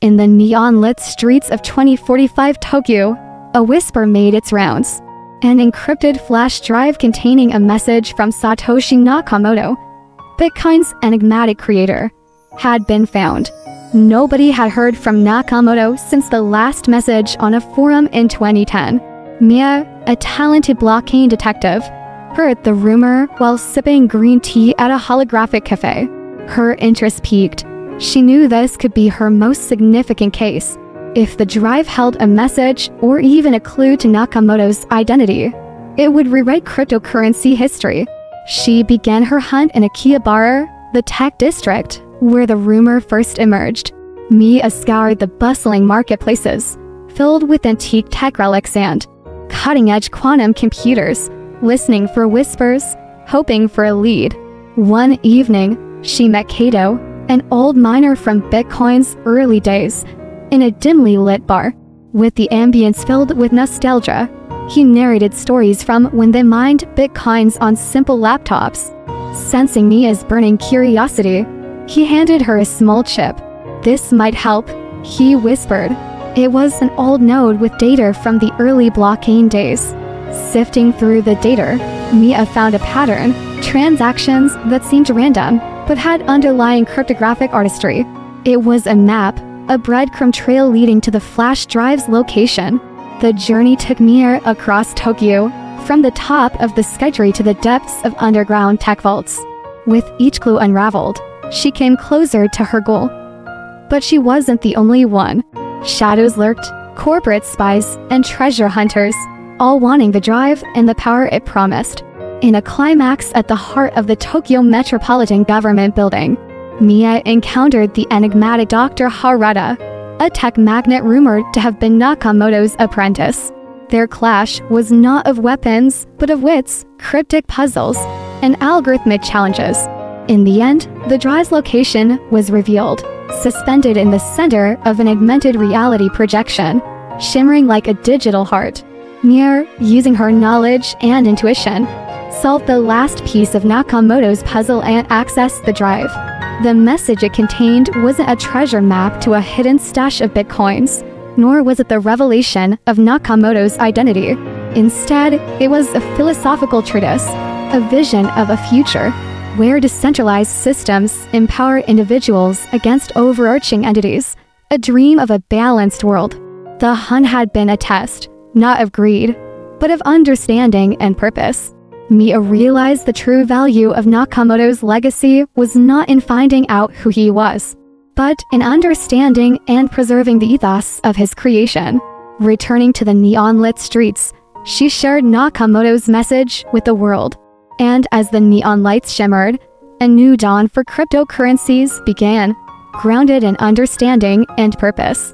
In the neon-lit streets of 2045 Tokyo, a whisper made its rounds. An encrypted flash drive containing a message from Satoshi Nakamoto, Bitcoin's enigmatic creator, had been found. Nobody had heard from Nakamoto since the last message on a forum in 2010. Mia, a talented blockchain detective, heard the rumor while sipping green tea at a holographic cafe. Her interest piqued. She knew this could be her most significant case. If the drive held a message or even a clue to Nakamoto's identity, it would rewrite cryptocurrency history. She began her hunt in Akihabara, the tech district, where the rumor first emerged. Mia scoured the bustling marketplaces, filled with antique tech relics and cutting-edge quantum computers, listening for whispers, hoping for a lead. One evening, she met Kato, an old miner from Bitcoin's early days, in a dimly lit bar. With the ambience filled with nostalgia, he narrated stories from when they mined Bitcoins on simple laptops. Sensing Mia's burning curiosity, he handed her a small chip. This might help, he whispered. It was an old node with data from the early blockchain days. Sifting through the data, Mia found a pattern, transactions that seemed random, but had underlying cryptographic artistry. It was a map, a breadcrumb trail leading to the flash drive's location. The journey took Mia across Tokyo, from the top of the skytree to the depths of underground tech vaults. With each clue unraveled, she came closer to her goal. But she wasn't the only one. Shadows lurked, corporate spies, and treasure hunters, all wanting the drive and the power it promised. In a climax at the heart of the Tokyo Metropolitan Government Building, Mia encountered the enigmatic Dr. Harada, a tech magnate rumored to have been Nakamoto's apprentice. Their clash was not of weapons, but of wits, cryptic puzzles, and algorithmic challenges. In the end, the drive's location was revealed, suspended in the center of an augmented reality projection, shimmering like a digital heart. Mia, using her knowledge and intuition, solved the last piece of Nakamoto's puzzle and accessed the drive. The message it contained wasn't a treasure map to a hidden stash of bitcoins, nor was it the revelation of Nakamoto's identity. Instead, it was a philosophical treatise, a vision of a future where decentralized systems empower individuals against overarching entities, a dream of a balanced world. The Hun had been a test, not of greed, but of understanding and purpose. Mia realized the true value of Nakamoto's legacy was not in finding out who he was, but in understanding and preserving the ethos of his creation. Returning to the neon-lit streets, she shared Nakamoto's message with the world. And as the neon lights shimmered, a new dawn for cryptocurrencies began, grounded in understanding and purpose.